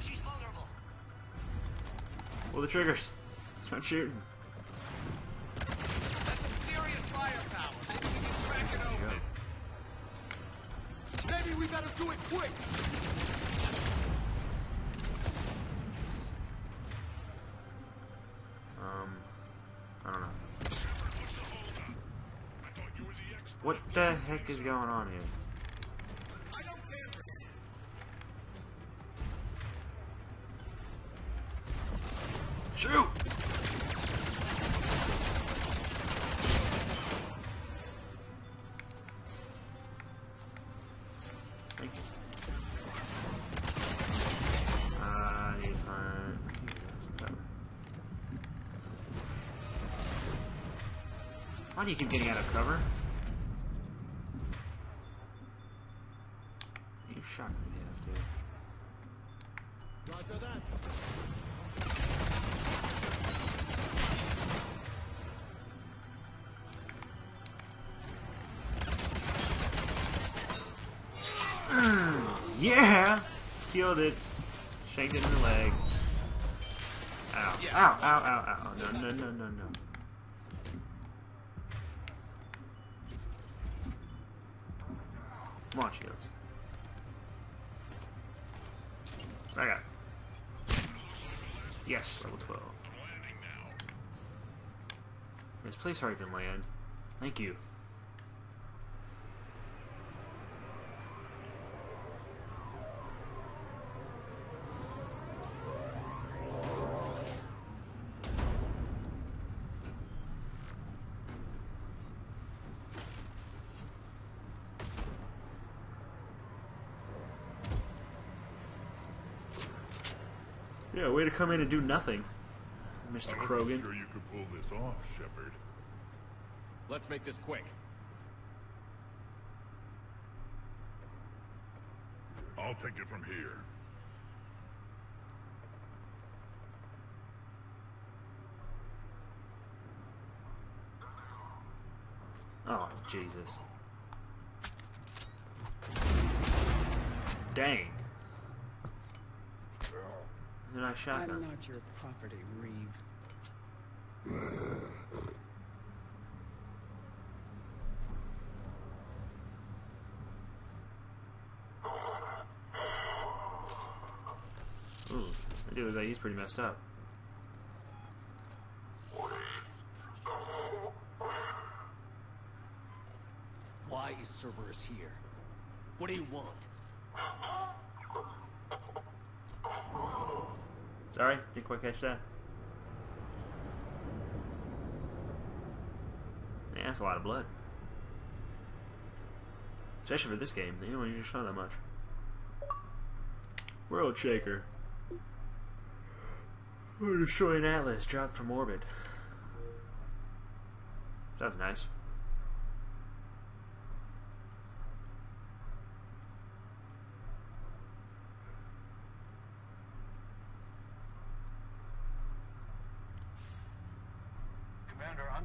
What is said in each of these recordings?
She's vulnerable. Pull the triggers. Start shooting. Maybe we better do it quick. Um, I don't know. What the heck is going on here? Shoot! Uh, find. Why do you keep getting out of cover? You shot me, dude. Roger that. Yeah! Killed it. Shanked it in the leg. Ow. Ow, ow, ow, ow. No, no, no, no, no. Come on, Shields. I got it. Yes, level 12. Yes, please hurry up and land. Thank you. Yeah, way to come in and do nothing, Mr. I wasn't Krogan. sure you could pull this off, Shepard. Let's make this quick. I'll take it from here. Oh, Jesus. Dang. Nice I'm not your property, Wreav. Ooh, that dude was like, he's pretty messed up. Why is Cerberus here? What do you want? Sorry, didn't quite catch that. Man, that's a lot of blood. Especially for this game, you don't usually show that much. World Shaker. Destroy an atlas dropped from orbit. Sounds nice.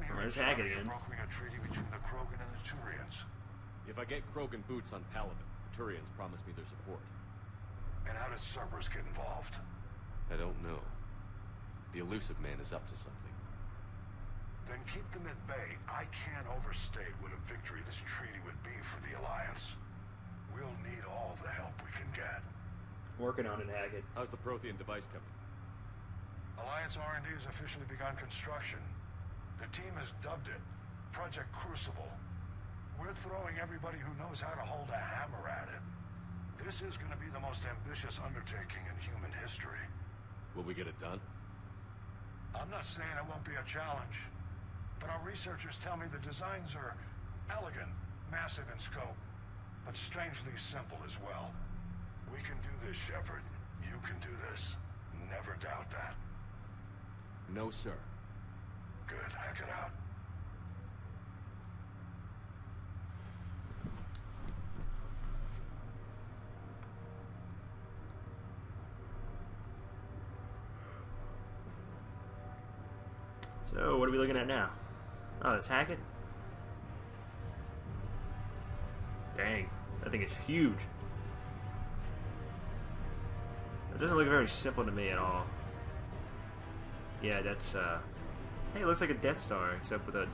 Commander, I'm here. Where's Hackett again? Brokering a treaty between the Krogan and the Turians. If I get Krogan boots on Palaven, the Turians promise me their support. And how does Cerberus get involved? I don't know. The Illusive Man is up to something. Then keep them at bay. I can't overstate what a victory this treaty would be for the Alliance. We'll need all the help we can get. Working on it, Hackett. How's the Prothean device coming? Alliance R&D has officially begun construction. The team has dubbed it Project Crucible. We're throwing everybody who knows how to hold a hammer at it. This is going to be the most ambitious undertaking in human history. Will we get it done? I'm not saying it won't be a challenge, but our researchers tell me the designs are elegant, massive in scope, but strangely simple as well. We can do this, Shepard. You can do this. Never doubt that. No, sir. Good. Hackett out. So, what are we looking at now? Oh, that's Hackett? Dang, that thing is huge. It doesn't look very simple to me at all. Yeah, that's, uh... Hey, it looks like a Death Star, except with a...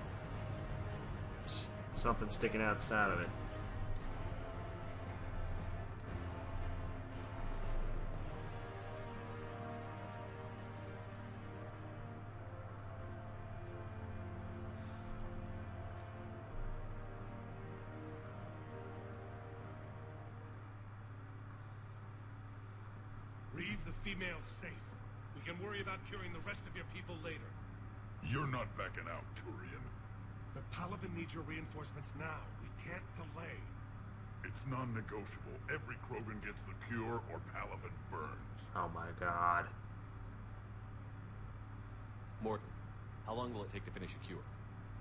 something sticking outside of it. Wreav the female's safe. We can worry about curing the rest of your people later. You're not backing out, Turian. The Palaven needs your reinforcements now. We can't delay. It's non-negotiable. Every Krogan gets the cure or Palaven burns. Oh my god. Mordin, how long will it take to finish a cure?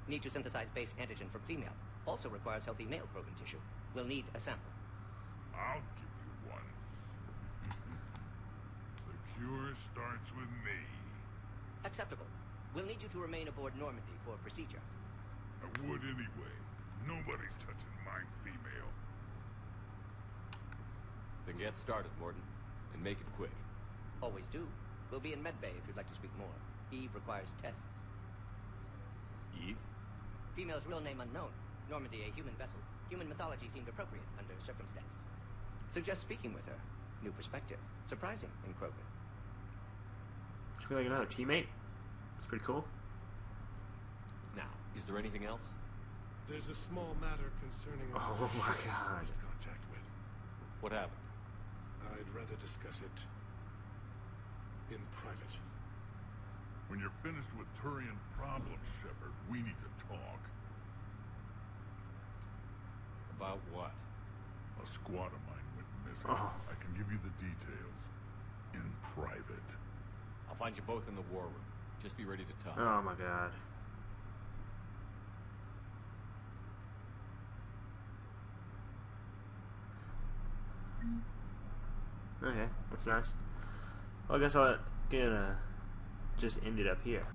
Need to synthesize base antigen from female. Also requires healthy male Krogan tissue. We'll need a sample. I'll give you one. The cure starts with me. Acceptable. We'll need you to remain aboard Normandy for a procedure. I would anyway. Nobody's touching my female. Then get started, Mordin. And make it quick. Always do. We'll be in medbay if you'd like to speak more. Eve requires tests. Eve? Female's real name unknown. Normandy a human vessel. Human mythology seemed appropriate under circumstances. Suggest speaking with her. New perspective. Surprising in Krogan. Should be like another teammate. It's pretty cool. Now, is there anything else? There's a small matter concerning a Oh my ship God. lost contact with. What happened? I'd rather discuss it in private. When you're finished with Turian problems, Shepard, we need to talk. About what? A squad of mine went missing. Oh. I can give you the details. In private. I'll find you both in the war room. Just be ready to talk. Oh my god. Okay, that's nice. Well, I guess I'll gonna just end it up here.